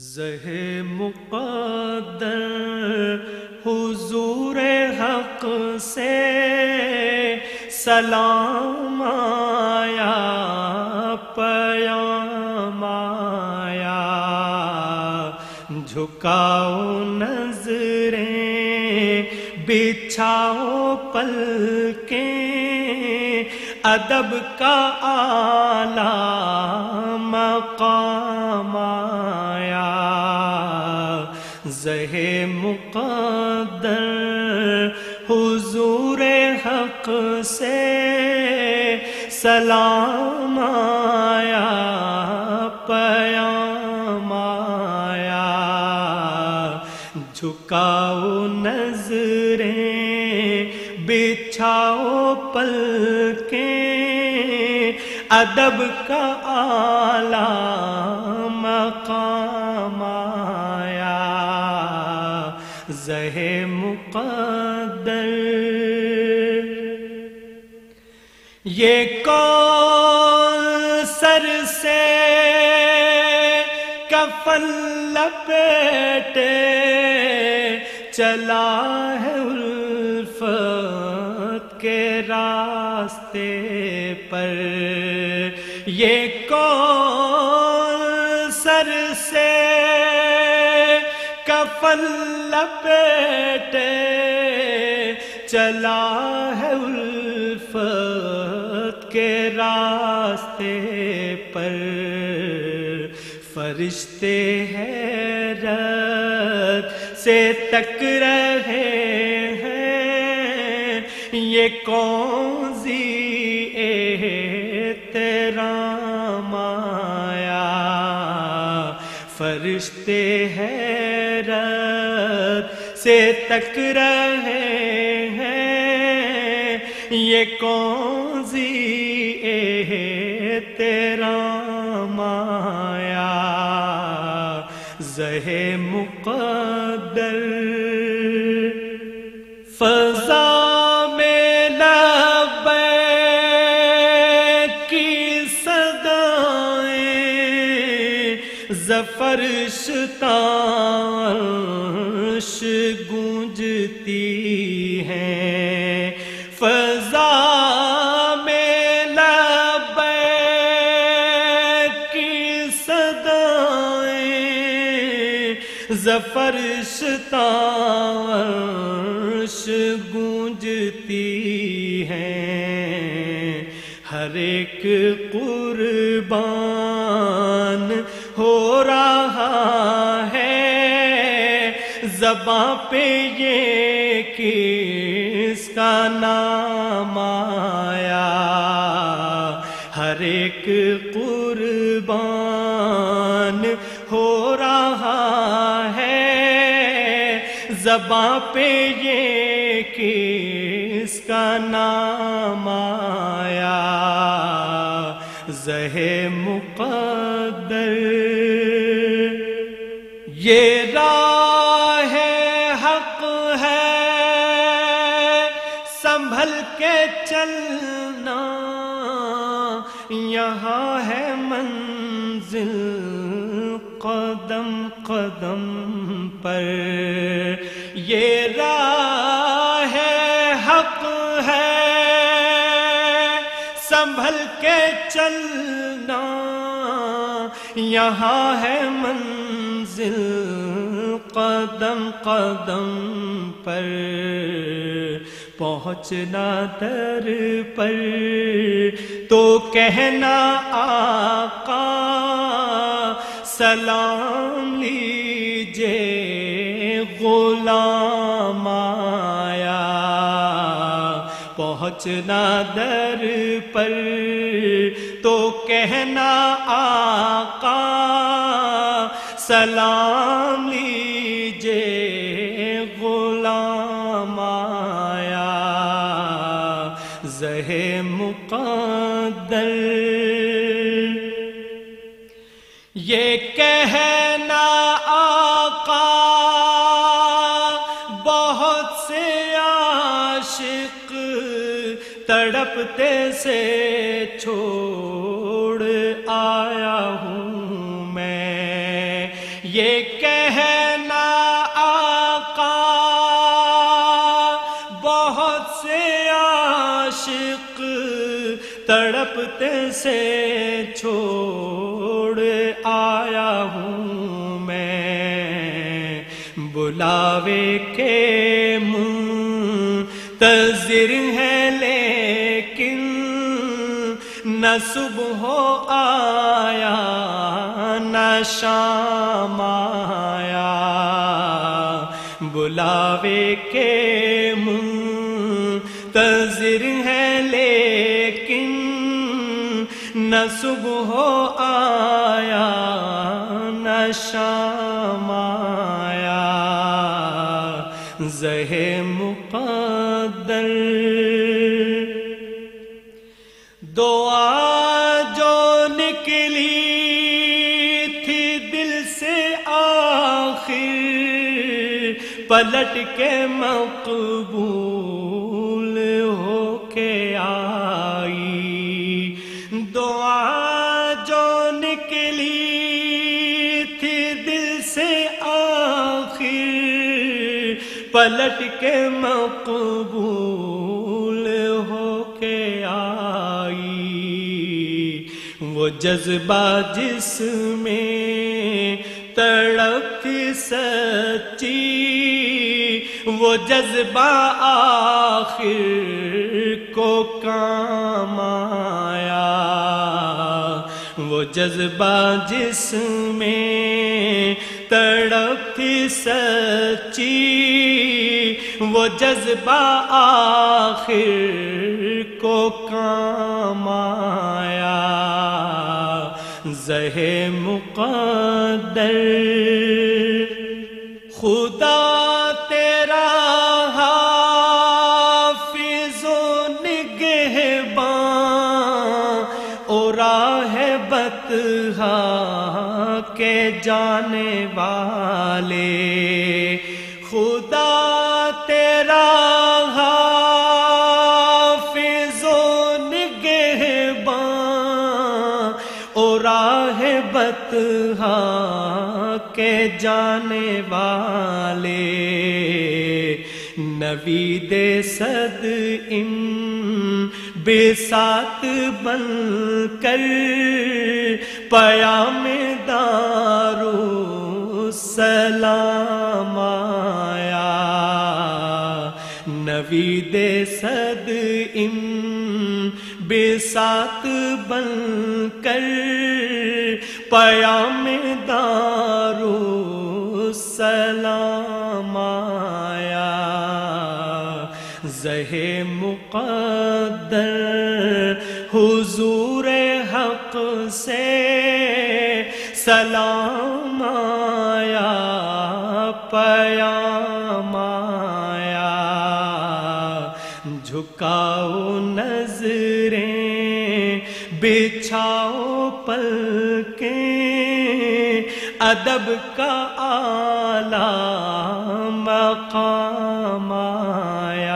زہ مقدر حضور حق سے سلام آیا پیام آیا۔ جھکاؤ نظریں، بچھاؤ پلکیں، ادب کا آلہ مقام سلام آیا، پیام آیا۔ جھکاؤ نظریں، بچھاؤ پلکیں۔ ادب کا آلہ مقام آیا۔ زہ مقدر کفن لپیٹے چلا ہے الفت کے راستے پر۔ یہ کون سر سے کفن لپیٹے چلا ہے الفت کے راستے پر۔ فرشتے حیرت سے تک رہے ہیں۔ یہ کون سی تیرا مایا فرشتے حیرت سے تک رہے ہیں۔ یہ کون سی تیرا مایا زہ مقدر فضا میں لبیک کی صدائیں زفر شتاش صدائیں گونجتی ہیں ہر ایک قربان ہو رہا ہے۔ زباں پہ یہ کس کا نام آیا؟ ہر ایک زباں پہ یہ کس کا نام آیا؟ زہ مقدر۔ یہ راہ حق ہے۔ سنبھل کے چلنا۔ یہاں ہے منزل قدم قدم پر۔ سنبھل کے چلنا۔ یہاں ہے منزل قدم قدم پر۔ پہنچنا در پر۔ تو کہنا آقا، سلام لیجے غلام پہنچنا در پر۔ تو کہنا آقا، سلام لیجے غلام آیا۔ زہ مقدر۔ یہ کہنا آقا، بہت سے عاشق تڑپتے سے چھوڑ آیا ہوں میں۔ یہ کہنا آقا بہت سے عاشق تڑپتے سے چھوڑ آیا ہوں میں۔ بلاوے کے منتظر ہے لیکن نہ صبح آیا، نہ شام آیا۔ بلاوے کے منتظر ہے لیکن نہ صبح آیا، نہ شام آیا۔ زہ دعا جو نکلی تھی دل سے آخر، پلٹ کے مقبول ہو کے آئی۔ دعا جو نکلی تھی دل سے آخر، پلٹ کے مقبول جذبہ جس میں تڑپ سچی، وہ جذبہ آخر کو کام آیا۔ وہ جذبہ جس میں تڑپ سچی، وہ جذبہ آخر کو کام آیا۔ زہ مقدر۔ خدا تیرا حافظ و نگہبان اور راہ بتہا کے جانے والے۔ راہ ہاں، کے جانے والے۔ نوید صد ان، بے سات بن کر پیام دارو سلام آیا نوید صد ان بے سات بن کر پیام دارو سلام آیا۔ زہ مقدر حضور حق سے سلام آیا۔ پیام ادب کا آلہ مقام آیا۔